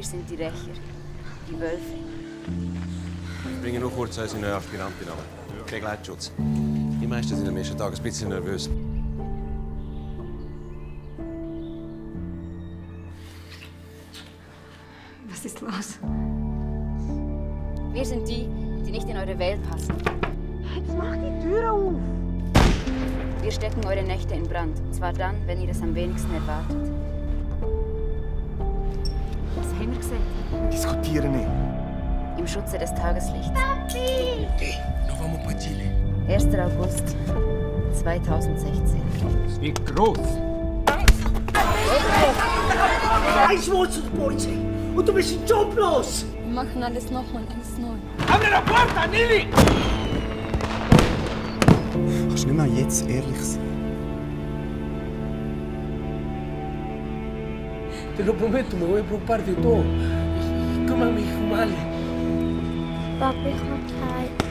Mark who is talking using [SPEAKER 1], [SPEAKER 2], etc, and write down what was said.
[SPEAKER 1] Wir sind die Rächer. Die Wölfe.
[SPEAKER 2] Ich bringe nur kurz unsere neue Aspirantin an. Kein Gleitschutz. Die meisten sind am ersten Tag ein bisschen nervös.
[SPEAKER 3] Was ist los?
[SPEAKER 1] Wir sind die, die nicht in eure Welt passen.
[SPEAKER 3] Jetzt mach die Tür auf!
[SPEAKER 1] Wir stecken eure Nächte in Brand. Und zwar dann, wenn ihr es am wenigsten erwartet.
[SPEAKER 4] Diskutiere nicht.
[SPEAKER 1] Im Schutze des Tageslichts.
[SPEAKER 5] Nos vamos para Chile.
[SPEAKER 1] 1. August 2016.
[SPEAKER 5] Es wird groß.
[SPEAKER 6] Ich wohl zur Polizei und du bist joblos.
[SPEAKER 3] Wir machen alles nochmal ganz neu.
[SPEAKER 5] ¡Abre la puerta, Nili!
[SPEAKER 4] Kannst du nicht mal jetzt ehrlich sein?
[SPEAKER 5] Te lo prometo, me voy a preocupar de todo. mami, jumale.
[SPEAKER 7] Papi, Juan,